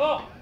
报